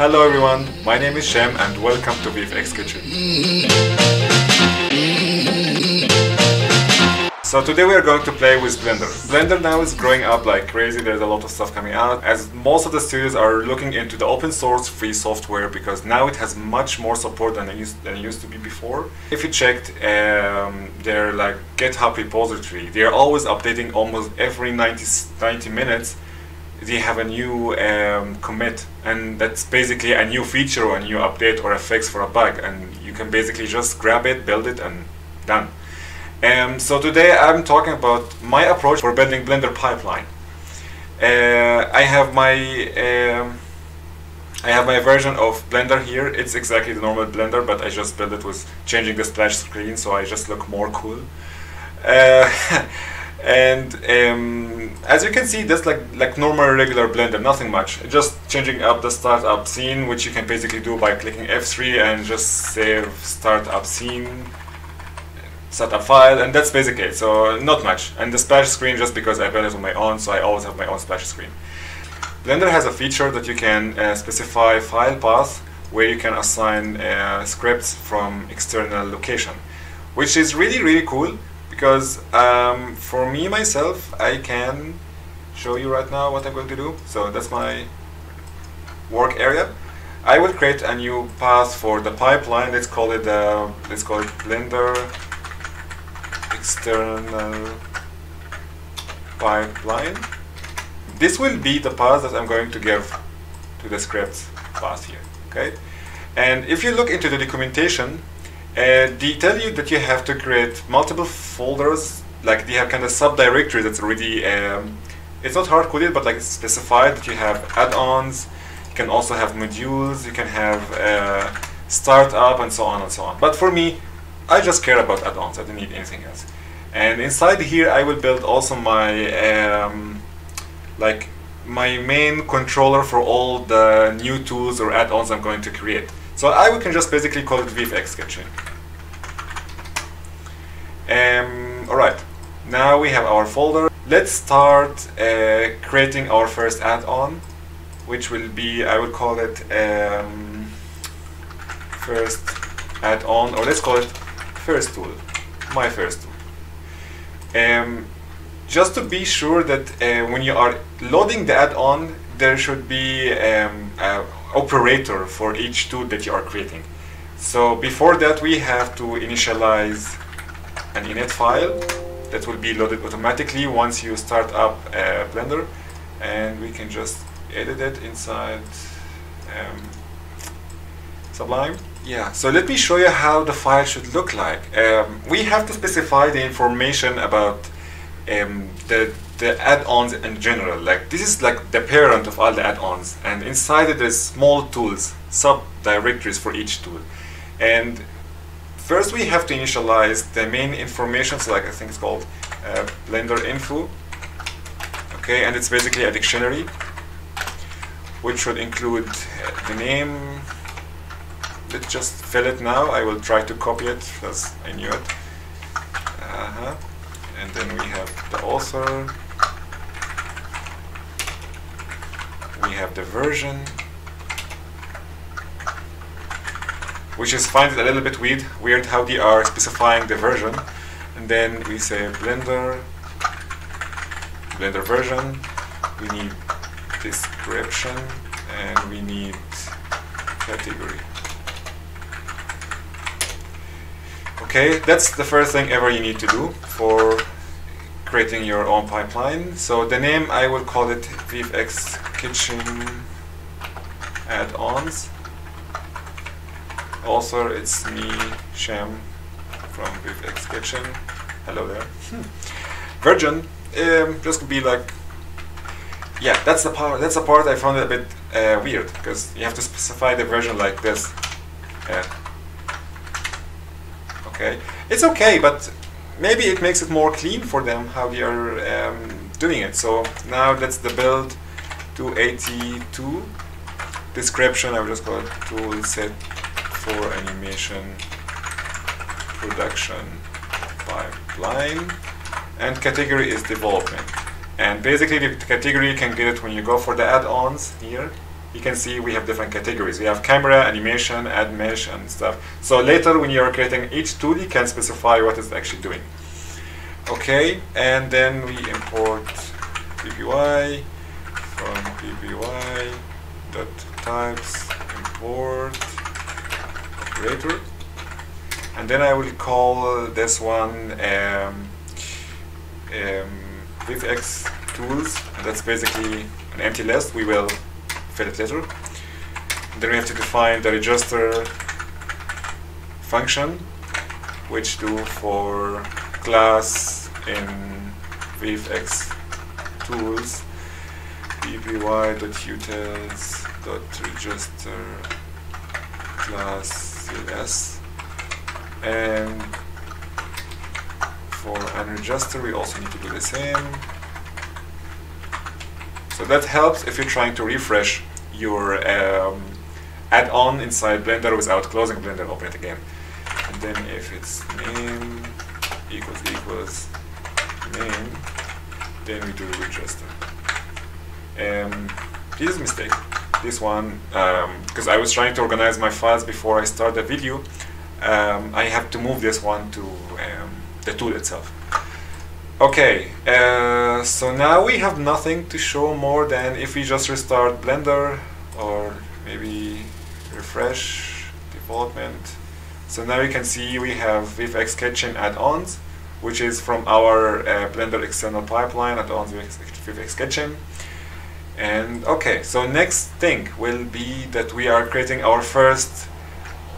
Hello everyone, my name is Shem and welcome to VFX Kitchen. So today we are going to play with Blender. Blender now is growing up like crazy, there's a lot of stuff coming out as most of the studios are looking into the open source free software because now it has much more support than it used, than it used to be before. If you checked um, their like GitHub repository, they are always updating almost every 90, 90 minutes they have a new um, commit and that's basically a new feature or a new update or a fix for a bug and you can basically just grab it build it and done um, so today I'm talking about my approach for building Blender pipeline. Uh, I have my um, I have my version of Blender here. It's exactly the normal Blender but I just built it with changing the splash screen so I just look more cool. Uh, and um, as you can see that's like like normal regular blender nothing much. Just changing up the startup scene which you can basically do by clicking F3 and just save startup scene startup file and that's basically it. So not much. And the splash screen just because I built it on my own so I always have my own splash screen. Blender has a feature that you can uh, specify file path where you can assign uh, scripts from external location which is really really cool because um, for me myself I can show you right now what I'm going to do. So that's my work area. I will create a new path for the pipeline. Let's call it uh, let's call it blender external pipeline this will be the path that I'm going to give to the script path here okay and if you look into the documentation uh, they tell you that you have to create multiple folders, like they have kind of subdirectory that's already, um, it's not hard coded, but like it's specified that you have add-ons, you can also have modules, you can have uh, startup and so on and so on. But for me, I just care about add-ons, I don't need anything else. And inside here I will build also my, um, like my main controller for all the new tools or add-ons I'm going to create. So I can just basically call it VFX Kitchen. Um, Alright, now we have our folder. Let's start uh, creating our first add-on, which will be, I will call it um, first add-on, or let's call it first tool, my first tool. Um, just to be sure that uh, when you are loading the add-on, there should be um, an operator for each tool that you are creating. So before that, we have to initialize an init file that will be loaded automatically once you start up uh, Blender and we can just edit it inside um, Sublime. Yeah, so let me show you how the file should look like. Um, we have to specify the information about um, the, the add-ons in general. Like this is like the parent of all the add-ons and inside it there's small tools, sub-directories for each tool. And First, we have to initialize the main information, so like I think it's called uh, Blender info. Okay, and it's basically a dictionary, which should include the name. Let's just fill it now. I will try to copy it because I knew it. Uh -huh. And then we have the author. We have the version. which is find it a little bit weird, weird how they are specifying the version. And then we say Blender, Blender version, we need description, and we need category. Okay, that's the first thing ever you need to do for creating your own pipeline. So the name I will call it VFX Kitchen Add-ons Also, it's me, Shem, from VFX Kitchen. Hello there. Hmm. Virgin, um, could be like, yeah, that's the part. That's the part I found a bit uh, weird because you have to specify the version like this. Yeah. It's okay, but maybe it makes it more clean for them how they are um, doing it. So now that's the build 282 description. I will just call it tool set for animation production pipeline and category is development. And basically the category you can get it when you go for the add-ons here. You can see we have different categories. We have camera, animation, add mesh and stuff. So later when you're creating each tool you can specify what it's actually doing. Okay, and then we import bpy from bpy dot types import operator and then I will call this one um, um, VFX tools and that's basically an empty list we will and then we have to define the register function which do for class in VFX tools bpy.utils.register class CLS and for an unregister we also need to do the same. So that helps if you're trying to refresh your um, add-on inside Blender without closing Blender open it again. And then if it's name equals equals name then we do register um, this is a mistake. This one because um, I was trying to organize my files before I start the video um, I have to move this one to um, the tool itself okay uh, so now we have nothing to show more than if we just restart Blender or maybe refresh development so now you can see we have VFX Kitchen add-ons which is from our uh, Blender external pipeline add-ons VFX Kitchen and okay, so next thing will be that we are creating our first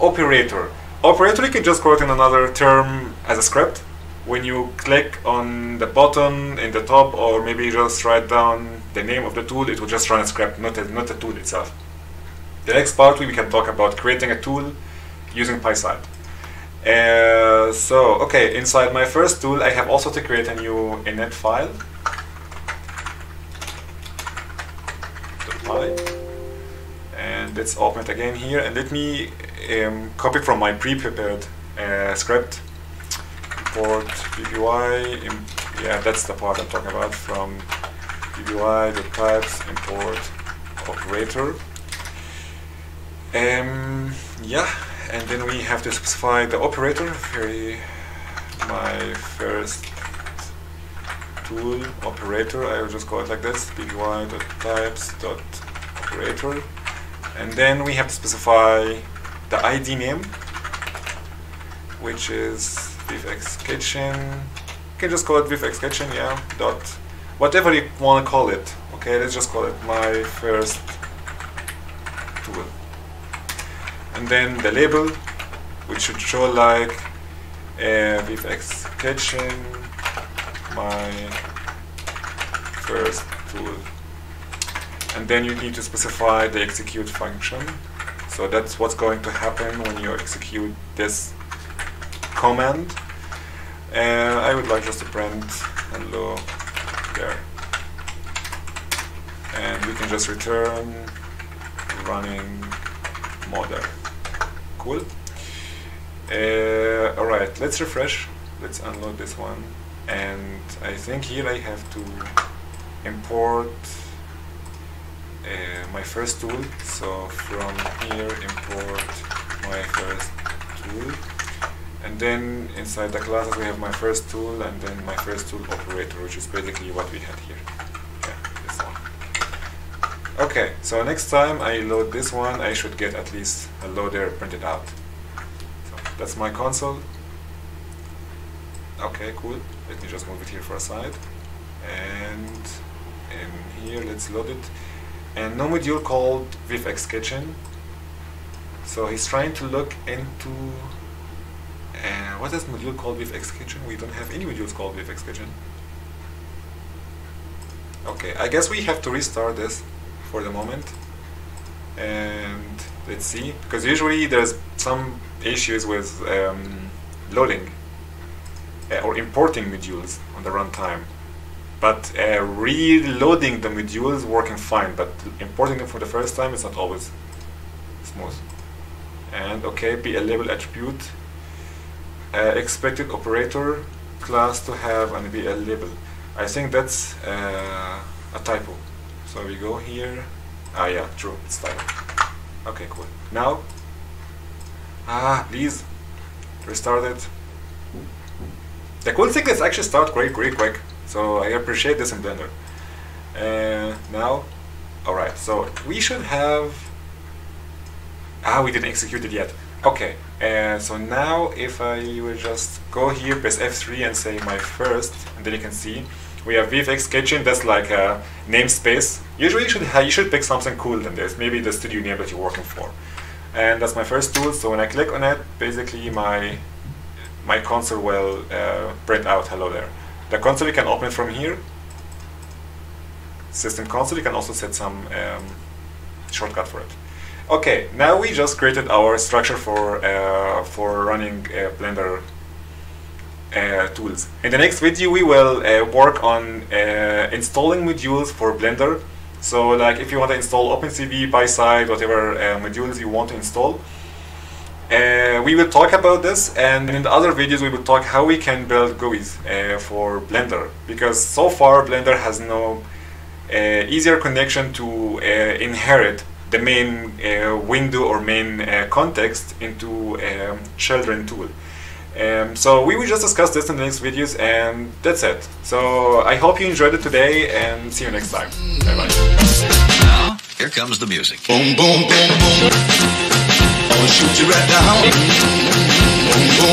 operator. Operator you can just call it in another term as a script. When you click on the button in the top or maybe just write down the name of the tool, it will just run a script, not a, not a tool itself. The next part we can talk about creating a tool using PySide. Uh, so, okay, inside my first tool I have also to create a new init file and let's open it again here and let me um, copy from my pre-prepared uh, script import Im yeah that's the part I'm talking about from bpy the types import operator. Um, yeah and then we have to specify the operator. Very my first tool operator I will just call it like this bpy.types.operator and then we have to specify the ID name which is VFX kitchen. You can just call it VFX kitchen yeah dot whatever you want to call it okay? Let's just call it my first tool. And then the label which should show like uh, VFX kitchen my first tool. And then you need to specify the execute function. So that's what's going to happen when you execute this command and I would like just to print hello there. And we can just return running modal. Cool. Uh, alright let's refresh. Let's unload this one. And I think here I have to import uh, my first tool. So from here import my first tool and then inside the classes we have my first tool and then my first tool operator which is basically what we had here. Yeah, this one. Okay so next time I load this one I should get at least a loader printed out. So that's my console. Okay cool. Let me just move it here for a side. And in here let's load it. And no module called VFX Kitchen. So he's trying to look into uh, what is module called VFX Kitchen? We don't have any modules called VFX Kitchen. Okay, I guess we have to restart this for the moment. And let's see, because usually there's some issues with um, loading uh, or importing modules on the runtime. But uh, reloading the modules working fine, but importing them for the first time is not always smooth. And okay, be a label attribute. Uh, expected operator class to have and be a label. I think that's uh, a typo. So we go here. Ah, yeah, true. It's typo. Okay, cool. Now, ah, please restart it. The cool thing is actually start great, great quick. So I appreciate this in Blender. Uh, now, alright, so we should have... Ah, we didn't execute it yet. Okay, uh, so now if I will just go here, press F3 and say my first, and then you can see we have VFX Kitchen, that's like a namespace. Usually you should, you should pick something cool than this, maybe the studio name that you're working for. And that's my first tool, so when I click on it, basically my my console will uh, print out hello there. The console you can open from here. System console, you can also set some um, shortcut for it. Okay, now we just created our structure for uh, for running uh, Blender uh, tools. In the next video, we will uh, work on uh, installing modules for Blender. So, like if you want to install OpenCV, PySide, whatever uh, modules you want to install, we will talk about this. And in the other videos, we will talk how we can build GUIs for Blender. Because so far, Blender has no easier connection to inherit the main uh, window or main uh, context into um, children tool. Um, so we will just discuss this in the next videos and that's it. So I hope you enjoyed it today and see you next time. Bye bye. Now, here comes the music. Boom, boom, boom, boom. I'll shoot you right down. Boom, boom.